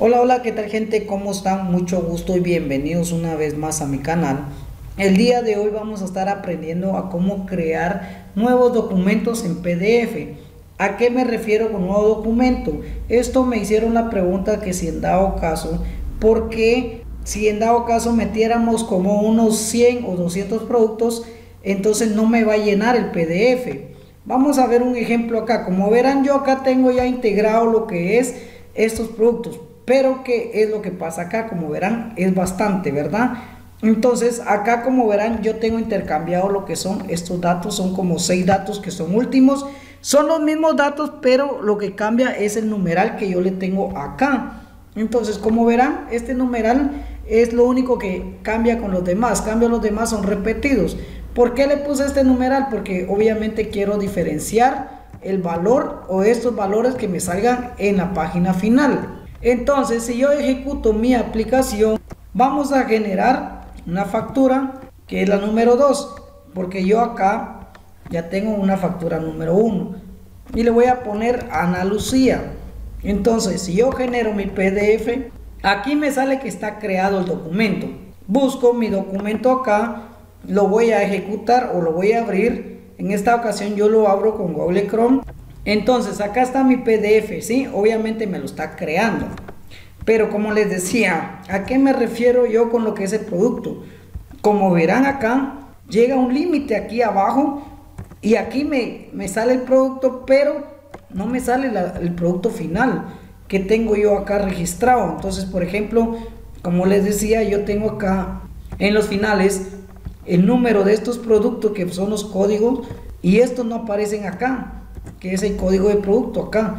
Hola, hola, ¿qué tal gente? ¿Cómo están? Mucho gusto y bienvenidos una vez más a mi canal. El día de hoy vamos a estar aprendiendo a cómo crear nuevos documentos en PDF. ¿A qué me refiero con nuevo documento? Esto me hicieron la pregunta que si en dado caso, ¿por qué si en dado caso metiéramos como unos 100 o 200 productos, entonces no me va a llenar el PDF? Vamos a ver un ejemplo acá. Como verán, yo acá tengo ya integrado lo que es estos productos. Pero ¿qué es lo que pasa acá? Como verán, es bastante, ¿verdad? Entonces, acá como verán, yo tengo intercambiado lo que son estos datos. Son como seis datos que son últimos. Son los mismos datos, pero lo que cambia es el numeral que yo le tengo acá. Entonces, como verán, este numeral es lo único que cambia con los demás. Cambia los demás son repetidos. ¿Por qué le puse este numeral? Porque obviamente quiero diferenciar el valor o estos valores que me salgan en la página final. Entonces, si yo ejecuto mi aplicación, vamos a generar una factura que es la número 2, porque yo acá ya tengo una factura número 1 y le voy a poner Ana Lucía. Entonces, si yo genero mi PDF, aquí me sale que está creado el documento. Busco mi documento acá, lo voy a ejecutar o lo voy a abrir. En esta ocasión yo lo abro con Google Chrome entonces, acá está mi PDF, ¿sí? Obviamente me lo está creando. Pero como les decía, ¿a qué me refiero yo con lo que es el producto? Como verán acá, llega un límite aquí abajo y aquí me, me, sale el producto, pero no me sale el producto final que tengo yo acá registrado. Entonces, por ejemplo, como les decía, yo tengo acá en los finales el número de estos productos que son los códigos y estos no aparecen acá que es el código de producto acá.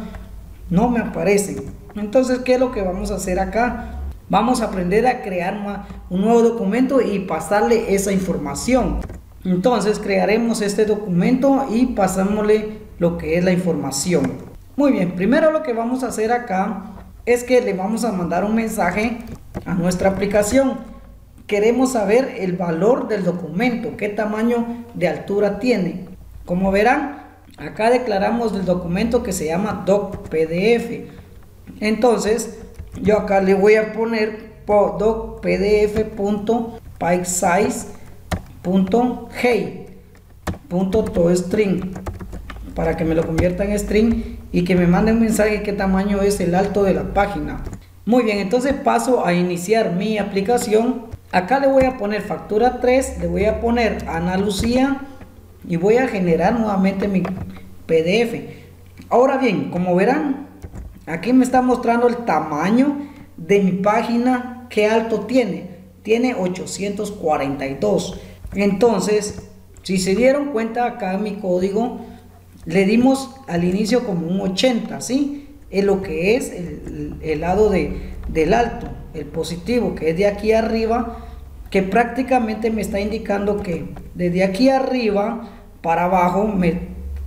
No me aparece. Entonces, ¿qué es lo que vamos a hacer acá? Vamos a aprender a crear un nuevo documento y pasarle esa información. Entonces, crearemos este documento y pasámosle lo que es la información. Muy bien, primero lo que vamos a hacer acá es que le vamos a mandar un mensaje a nuestra aplicación. Queremos saber el valor del documento, qué tamaño de altura tiene. Como verán, Acá declaramos el documento que se llama docpdf. Entonces, yo acá le voy a poner docpdf.pipesize.hey.toString para que me lo convierta en string y que me mande un mensaje qué tamaño es el alto de la página. Muy bien, entonces paso a iniciar mi aplicación. Acá le voy a poner factura 3, le voy a poner Ana Lucía y voy a generar nuevamente mi PDF. Ahora bien, como verán, aquí me está mostrando el tamaño de mi página, qué alto tiene. Tiene 842. Entonces, si se dieron cuenta acá en mi código, le dimos al inicio como un 80, ¿sí? Es lo que es el, lado de, del alto, el positivo, que es de aquí arriba, que prácticamente me está indicando que desde aquí arriba para abajo,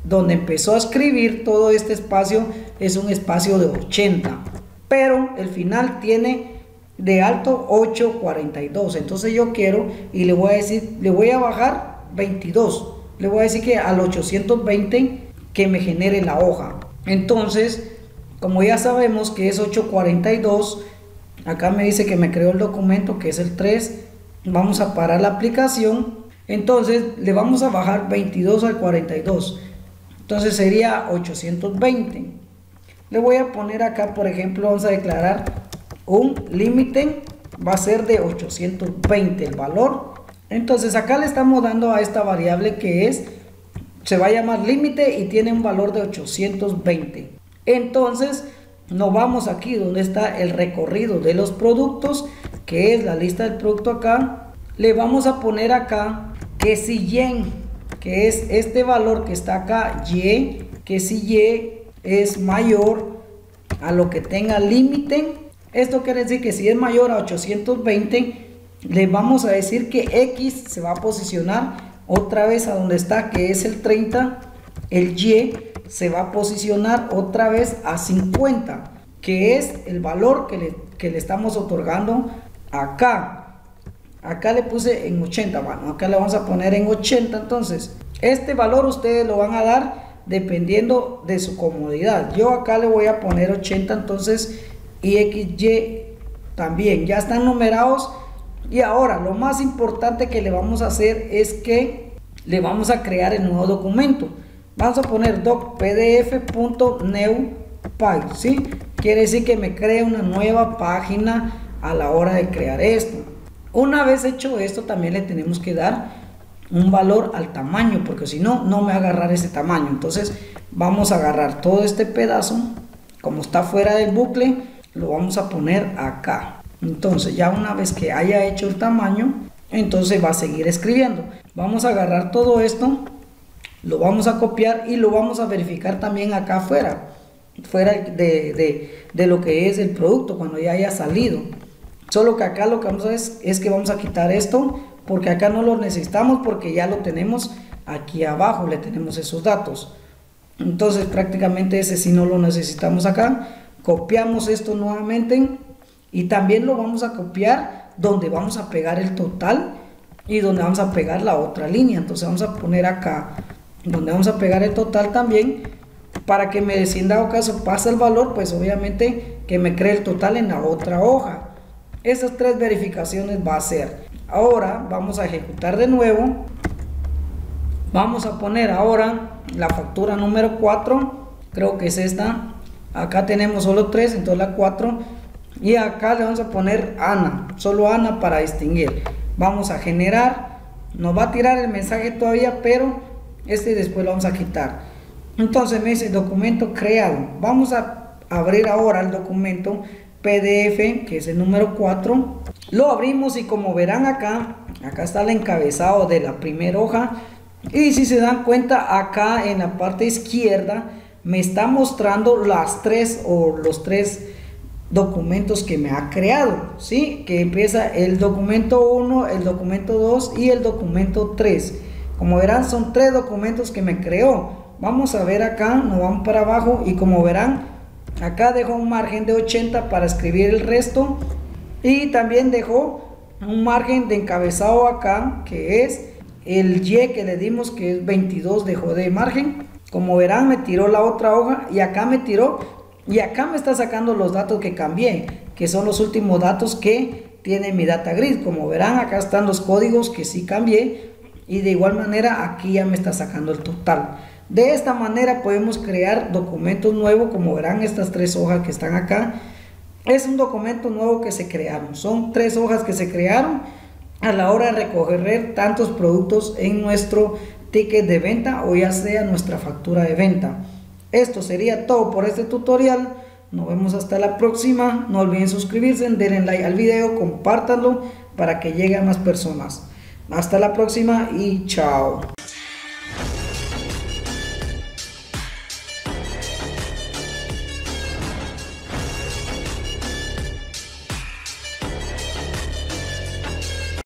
donde empezó a escribir todo este espacio es un espacio de 80, pero el final tiene de alto 842. Entonces yo quiero y le voy a decir, le voy a bajar 22. Le voy a decir que al 820 que me genere la hoja. Entonces, como ya sabemos que es 842, acá me dice que me creó el documento que es el 3. Vamos a parar la aplicación entonces le vamos a bajar 22 al 42. Entonces sería 820. Le voy a poner acá, por ejemplo, vamos a declarar un límite. Va a ser de 820 el valor. Entonces acá le estamos dando a esta variable que es, se va a llamar límite y tiene un valor de 820. Entonces nos vamos aquí donde está el recorrido de los productos, que es la lista del producto acá. Le vamos a poner acá que si y, que es este valor que está acá, y, que si y es mayor a lo que tenga límite, esto quiere decir que si es mayor a 820, le vamos a decir que X se va a posicionar otra vez a donde está, que es el 30, el Y se va a posicionar otra vez a 50, que es el valor que le, que le estamos otorgando acá. Acá le puse en 80, bueno, acá le vamos a poner en 80 entonces. Este valor ustedes lo van a dar dependiendo de su comodidad. Yo acá le voy a poner 80 entonces y XY también. Ya están numerados. Y ahora lo más importante que le vamos a hacer es que le vamos a crear el nuevo documento. Vamos a poner doc ¿sí? Quiere decir que me crea una nueva página a la hora de crear esto. Una vez hecho esto, también le tenemos que dar un valor al tamaño, porque si no, no me va a agarrar ese tamaño. Entonces, vamos a agarrar todo este pedazo, como está fuera del bucle, lo vamos a poner acá. Entonces, ya una vez que haya hecho el tamaño, entonces va a seguir escribiendo. Vamos a agarrar todo esto, lo vamos a copiar y lo vamos a verificar también acá afuera, fuera de, de lo que es el producto, cuando ya haya salido. Solo que acá lo que vamos a hacer es, que vamos a quitar esto porque acá no lo necesitamos porque ya lo tenemos aquí abajo, le tenemos esos datos. Entonces prácticamente ese si no lo necesitamos acá. Copiamos esto nuevamente y también lo vamos a copiar donde vamos a pegar el total y donde vamos a pegar la otra línea. Entonces vamos a poner acá donde vamos a pegar el total también para que me si en dado caso pasa el valor, pues obviamente que me cree el total en la otra hoja. Esas tres verificaciones va a ser. Ahora vamos a ejecutar de nuevo. Vamos a poner ahora la factura número 4. Creo que es esta. Acá tenemos solo 3, entonces la 4. Y acá le vamos a poner Ana. Solo Ana para distinguir. Vamos a generar. Nos va a tirar el mensaje todavía, pero este después lo vamos a quitar. Entonces me dice documento creado. Vamos a abrir ahora el documento PDF, que es el número 4. Lo abrimos y como verán acá, acá está el encabezado de la primera hoja. Y si se dan cuenta, acá en la parte izquierda me está mostrando las tres o los tres documentos que me ha creado, ¿sí? Que empieza el documento 1, el documento 2 y el documento 3. Como verán, son tres documentos que me creó. Vamos a ver acá, nos vamos para abajo y como verán, Acá dejó un margen de 80 para escribir el resto. Y también dejó un margen de encabezado acá, que es el Y que le dimos, que es 22, dejó de margen. Como verán, me tiró la otra hoja y acá me tiró. Y acá me está sacando los datos que cambié, que son los últimos datos que tiene mi data grid. Como verán, acá están los códigos que sí cambié. Y de igual manera, aquí ya me está sacando el total. De esta manera podemos crear documentos nuevos, como verán estas tres hojas que están acá. Es un documento nuevo que se crearon. Son tres hojas que se crearon a la hora de recoger tantos productos en nuestro ticket de venta o ya sea nuestra factura de venta. Esto sería todo por este tutorial. Nos vemos hasta la próxima. No olviden suscribirse, denle like al video, compártanlo para que llegue a más personas. Hasta la próxima y chao.